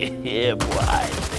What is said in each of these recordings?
yeah, boy.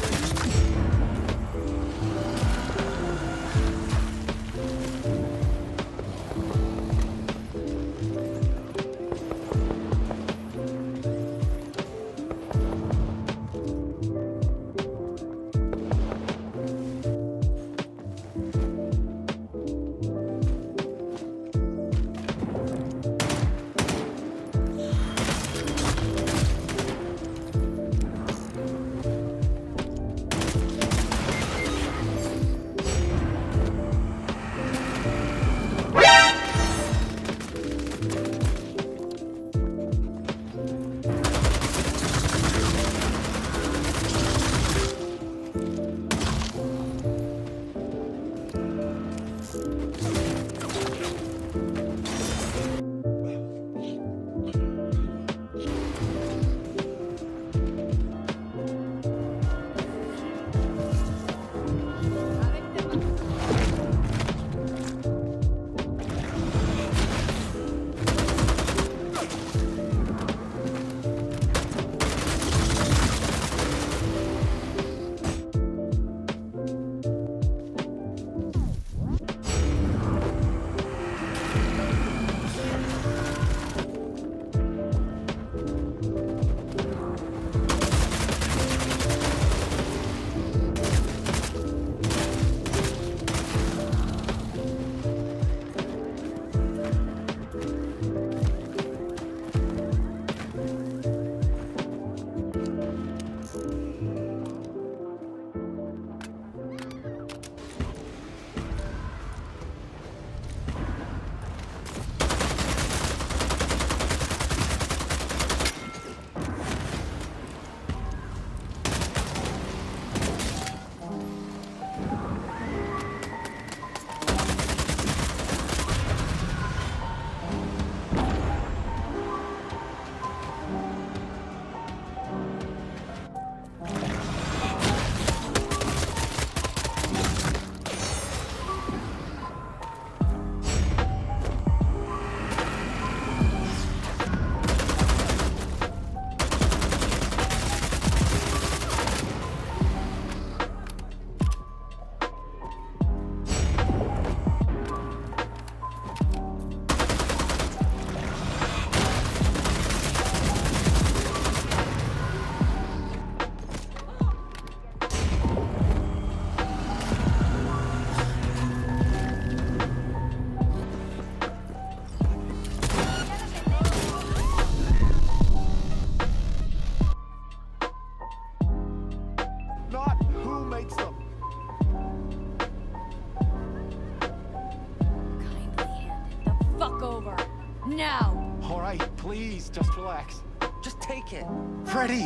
Now! All right, please, just relax. Just take it. Freddy!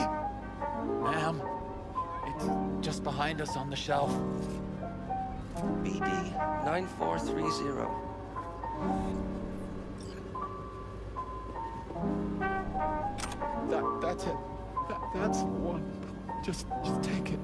Ma'am, it's just behind us on the shelf. BD 9430. That, that's it. That, that's the one. Just, just take it.